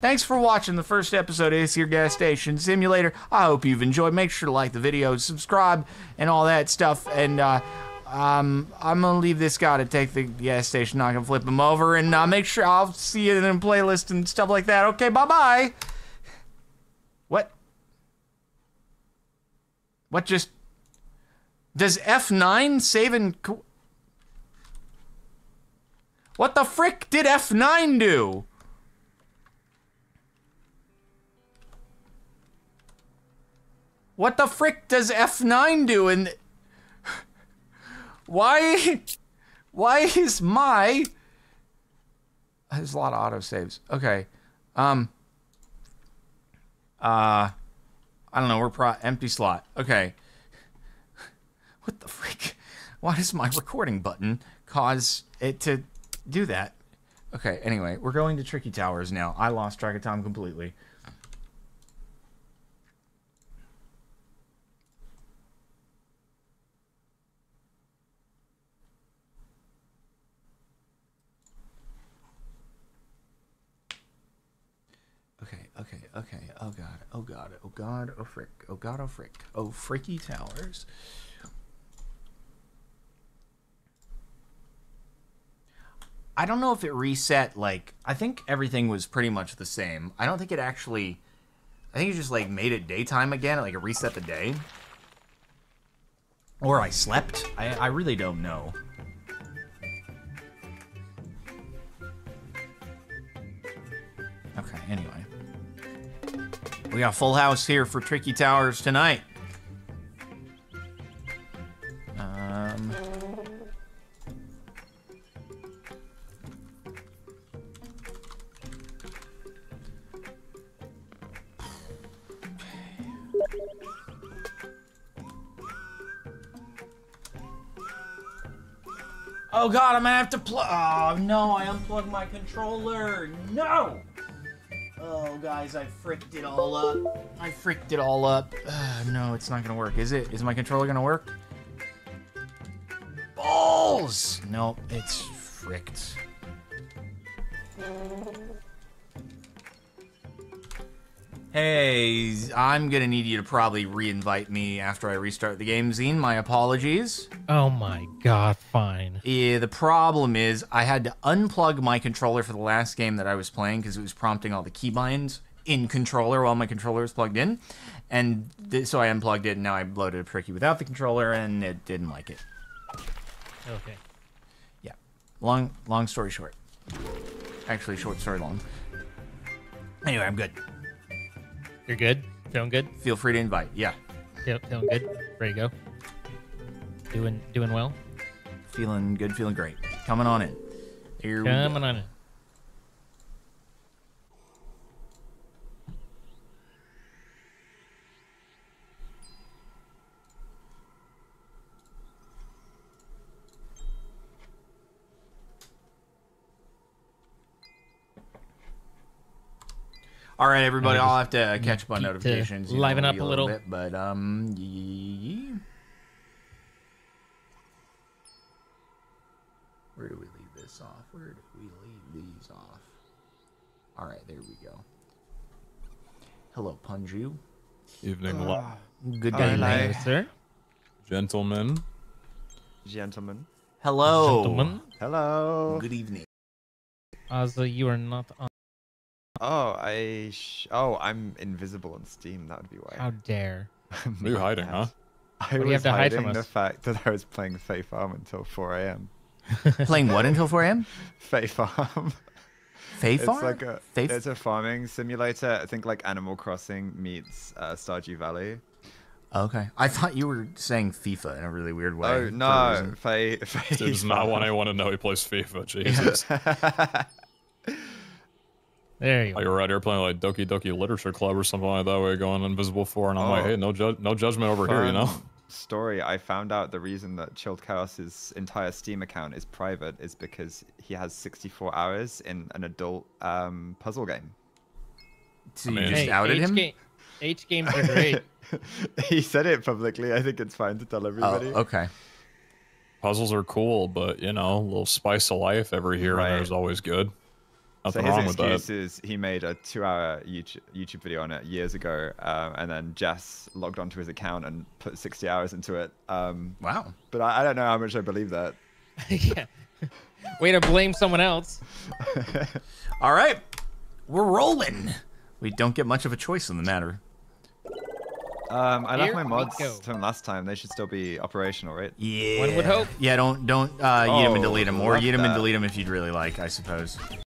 Thanks for watching the first episode of It's Your Gas Station Simulator. I hope you've enjoyed. Make sure to like the video, subscribe, and all that stuff. And uh, um, I'm gonna leave this guy to take the gas station. Not gonna flip him over. And uh, make sure I'll see you in a playlist and stuff like that. Okay, bye bye. What? What just? Does F9 save and? What the frick did F9 do? What the frick does F9 do? And why? Why is my? There's a lot of autosaves. Okay. Um. Uh. I don't know. We're pro empty slot. Okay. What the frick? Why does my recording button cause it to do that? Okay. Anyway, we're going to Tricky Towers now. I lost track of time completely. Okay, okay. Oh god, oh god, oh god, oh frick, oh god, oh frick, oh freaky towers. I don't know if it reset, like, I think everything was pretty much the same. I don't think it actually, I think it just, like, made it daytime again, like, it reset the day. Or I slept. I, I really don't know. Okay, anyway. We got full house here for Tricky Towers tonight. Um, oh god, I'm gonna have to plug. Oh no, I unplugged my controller. No! Oh, guys, I fricked it all up. I fricked it all up. Uh, no, it's not gonna work, is it? Is my controller gonna work? Balls! Nope, it's fricked. Hey, I'm gonna need you to probably re-invite me after I restart the game, Zine. My apologies. Oh my god, fine. Yeah, the problem is I had to unplug my controller for the last game that I was playing because it was prompting all the keybinds in controller while my controller was plugged in. And so I unplugged it and now I loaded a Pricky without the controller and it didn't like it. Okay. Yeah. Long long story short. Actually short story long. Anyway, I'm good. You're good? Feeling good? Feel free to invite. Yeah. Feel, feeling good? Ready to go? Doing doing well? Feeling good, feeling great. Coming on in. Here we go. Coming on in. All right, everybody. Uh, I'll have to catch up on notifications. you liven know, up a a little. bit, but um, yeah. Where do we leave this off? Where do we leave these off? All right, there we go. Hello, Punju. Evening, lo- Good day, hello. sir. gentlemen. Gentlemen. Hello. Gentlemen. Hello. Good evening. Ozzy, you are not on. Oh, I. Sh- oh, I'm invisible on Steam. That would be why. How dare. Are you hiding, huh? I do you was have to hide hiding the us? fact that I was playing Fae Farm until 4 a.m. Playing what until 4 a.m.? Fae Farm. Fae it's like a. Fae It's a farming simulator. I think like Animal Crossing meets uh, Stardew Valley. Okay. I thought you were saying FIFA in a really weird way. oh no, reason. Fae. Fae Dude does not Farm. want anyone to know he plays FIFA. Jesus. There you Like go. you're out here playing like Doki Doki Literature Club or something like that, where you're going Invisible Four, and I'm like, Oh. hey, no, ju- no judgment over here, you know. Story. I found out the reason that Chilled Chaos's entire Steam account is private is because he has 64 hours in an adult um, puzzle game. So I you just Hey, outed H him? Ga- H games are great. he said it publicly. I think it's fine to tell Oh, everybody. okay. Puzzles are cool, but you know, a little spice of life every here Right. and there is always good. So his wrong with excuse that. is he made a two-hour YouTube, YouTube video on it years ago, um, and then Jess logged onto his account and put 60 hours into it. Um, Wow. but I, I don't know how much I believe that. yeah. Way to blame someone else. All right, we're rolling. We don't get much of a choice in the matter. Um, I left Here my mods go. from last time. They should still be operational, right? Yeah. One would hope. Yeah, don't don't uh, eat them and Oh, delete them, or love eat them and delete them if you'd really like, I suppose.